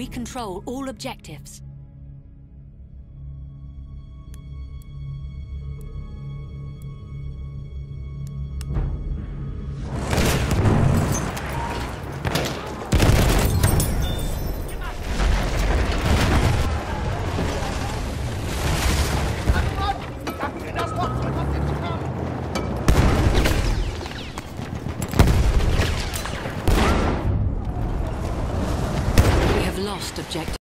We control all objectives. Lost objective.